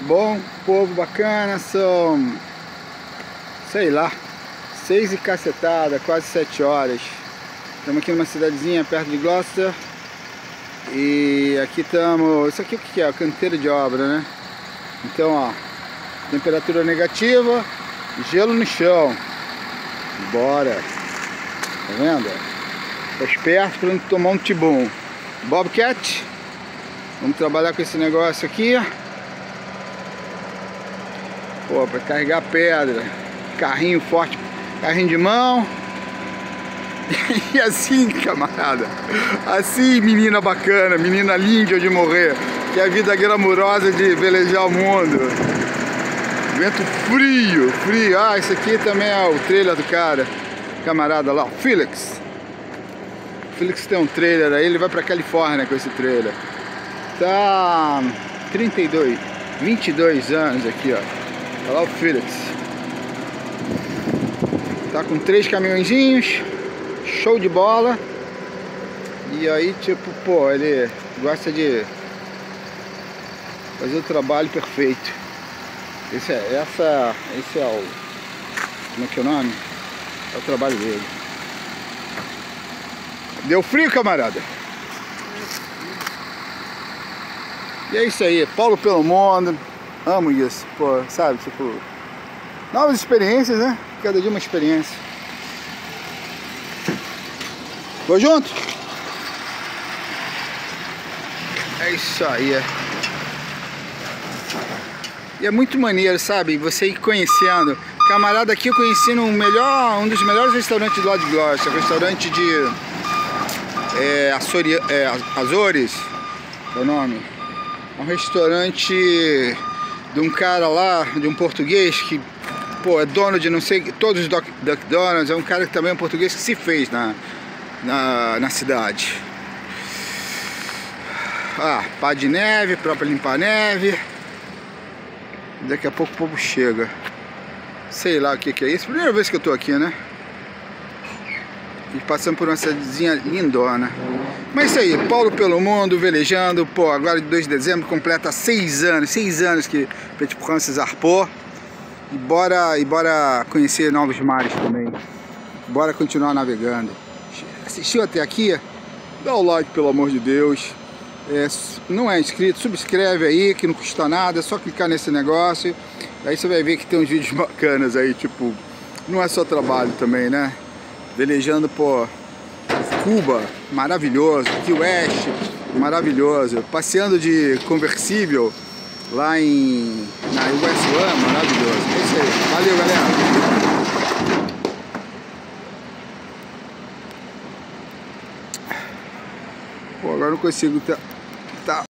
Bom, povo bacana, são, sei lá, seis e cacetada, quase sete horas. Estamos aqui numa cidadezinha perto de Gloucester. E aqui estamos, isso aqui o que é? A canteira de obra, né? Então, ó, temperatura negativa, gelo no chão. Bora. Tá vendo? Tá esperto para não tomar um tibum. Bobcat. Vamos trabalhar com esse negócio aqui. Pô, para carregar pedra. Carrinho forte, carrinho de mão. E assim, camarada. Assim, menina bacana, menina linda de morrer. Que é a vida glamurosa de velejar o mundo. Vento frio, frio. Ah, isso aqui também é o trailer do cara. Camarada lá, o Felix. O Felix tem um trailer aí, ele vai pra Califórnia com esse trailer. Tá 32, 22 anos aqui, ó. Olha lá o Felix. Tá com três caminhõezinhos. Show de bola. E aí, tipo, pô, ele gosta de fazer o trabalho perfeito. Esse é, essa, esse é o, como é que é o nome? É o trabalho dele. Deu frio, camarada? E é isso aí, Paulo pelo mundo. Amo isso, pô, sabe, tipo, novas experiências, né? Cada dia uma experiência. Vou junto? É isso aí, é. E é muito maneiro, sabe? Você ir conhecendo. Camarada aqui eu conheci no melhor, um dos melhores restaurantes do lado de Gloucester, restaurante de é, Açori, é, Azores, é o nome. É um restaurante de um cara lá, de um português que, pô, é dono de não sei, todos os Duck Donuts, é um cara que também é um português que se fez na, na, na cidade. Ah, pá de neve, própria limpar neve. Daqui a pouco o povo chega. Sei lá o que, que é isso. Primeira vez que eu tô aqui, né? E passando por uma cidadezinha lindona. Mas isso aí, Paulo pelo mundo, velejando. Pô, agora de 2 de dezembro completa seis anos. Seis anos que Petit Francis zarpou. E bora, e bora conhecer novos mares também. Bora continuar navegando. Assistiu até aqui? Dá o like, pelo amor de Deus. É, não é inscrito, subscreve aí que não custa nada, é só clicar nesse negócio. Aí você vai ver que tem uns vídeos bacanas aí, tipo, não é só trabalho também, né? Velejando por Cuba, maravilhoso, Key West, maravilhoso. Passeando de conversível lá em na West One, maravilhoso. É isso aí. Valeu, galera. Pô, agora não consigo tá